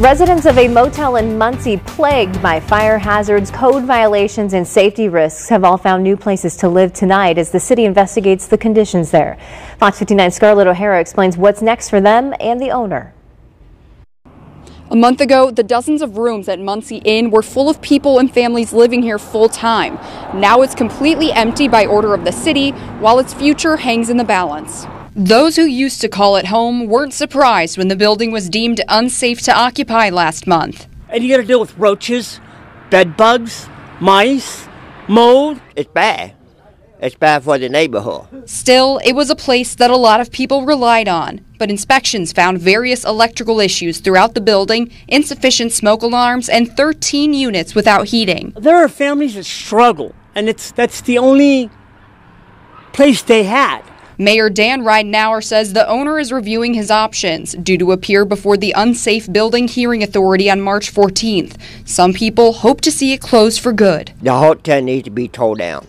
Residents of a motel in Muncie plagued by fire hazards, code violations, and safety risks have all found new places to live tonight as the city investigates the conditions there. Fox 59 Scarlett O'Hara explains what's next for them and the owner. A month ago, the dozens of rooms at Muncie Inn were full of people and families living here full time. Now it's completely empty by order of the city, while its future hangs in the balance. Those who used to call it home weren't surprised when the building was deemed unsafe to occupy last month. And you got to deal with roaches, bed bugs, mice, mold. It's bad. It's bad for the neighborhood. Still, it was a place that a lot of people relied on. But inspections found various electrical issues throughout the building, insufficient smoke alarms, and 13 units without heating. There are families that struggle, and it's that's the only place they had. Mayor Dan Ridenour says the owner is reviewing his options due to appear before the Unsafe Building Hearing Authority on March 14th. Some people hope to see it closed for good. The hotel needs to be tore down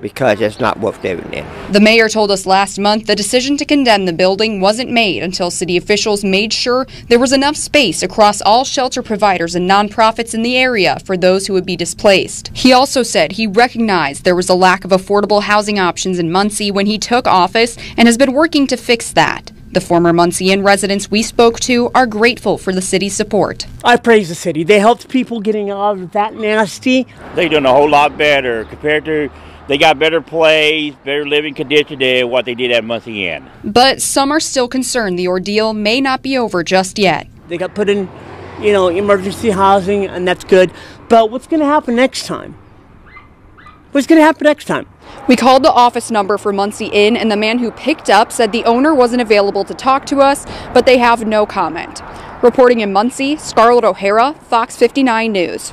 because it's not worth living in. The mayor told us last month the decision to condemn the building wasn't made until city officials made sure there was enough space across all shelter providers and nonprofits in the area for those who would be displaced. He also said he recognized there was a lack of affordable housing options in Muncie when he took office and has been working to fix that. The former Muncie Inn residents we spoke to are grateful for the city's support. I praise the city. They helped people getting out of that nasty. They're doing a whole lot better compared to they got better plays, better living conditions than what they did at Muncie Inn. But some are still concerned the ordeal may not be over just yet. They got put in, you know, emergency housing, and that's good. But what's going to happen next time? What's going to happen next time? We called the office number for Muncie Inn, and the man who picked up said the owner wasn't available to talk to us, but they have no comment. Reporting in Muncie, Scarlett O'Hara, Fox 59 News.